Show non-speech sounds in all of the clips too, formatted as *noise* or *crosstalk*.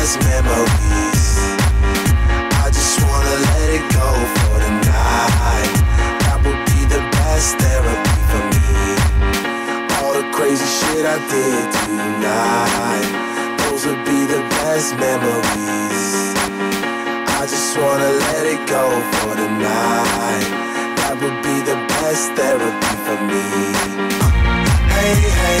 past memories. I just wanna let it go for tonight. That would be the best therapy for me. All the crazy shit I did tonight. Those would be the best memories. I just wanna let it go for tonight. That would be the best therapy for me. Hey, hey.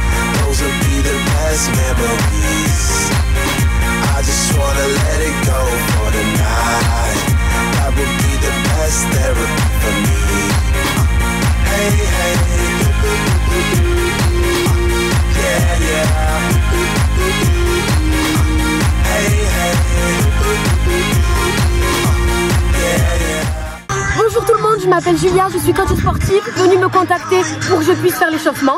M'appelle Julia, je suis coach sportif, venue me contacter pour que je puisse faire l'échauffement.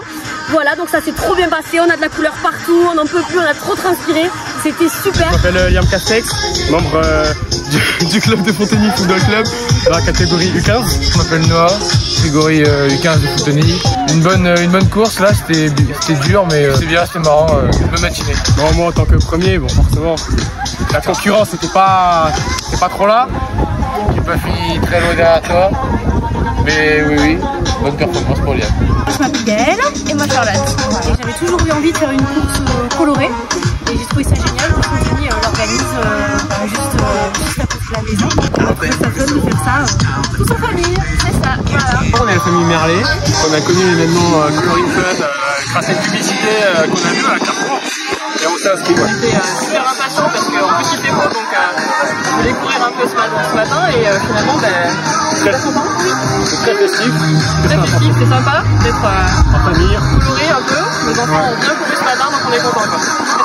Voilà, donc ça s'est trop bien passé, on a de la couleur partout, on n'en peut plus, on a trop transpiré, c'était super. Je m'appelle euh, Liam Castex, membre euh, *laughs* du, du club de Fontenay Football Club dans la catégorie U15. Je m'appelle Noah, catégorie euh, U15 de Fontenay. Une bonne, euh, une bonne course là, c'était dur mais euh, c'est bien, c'était marrant, euh, une bonne matinée. Bon, moi en tant que premier, bon forcément, la concurrence n'était pas, pas trop là. J'ai pas fini très loin derrière toi, mais oui oui, bonne performance pour Liam. Je m'appelle Gaëlle et moi Charlotte. Et j'avais toujours eu envie de faire une course euh, colorée et j'ai trouvé ça génial. que Fontenay euh, l'organise euh, juste, euh, juste à côté de la maison. Que ça donne de faire ça euh, tous en famille, c'est ça, voilà. On est la famille Merlet, on a connu l'événement euh, Coloring Fun euh, grâce à une publicité euh, qu'on a vue à Carrefour. Et on s'est inscrit. euh, super impatient parce qu'en plus ce matin, ce matin et euh, finalement ben, suis Très-. Oui, C'est très festif, c'est très festif, c'est sympa d'être euh, En famille. coloré un peu. Nos enfants ont bien couru ce matin donc on est content quoi.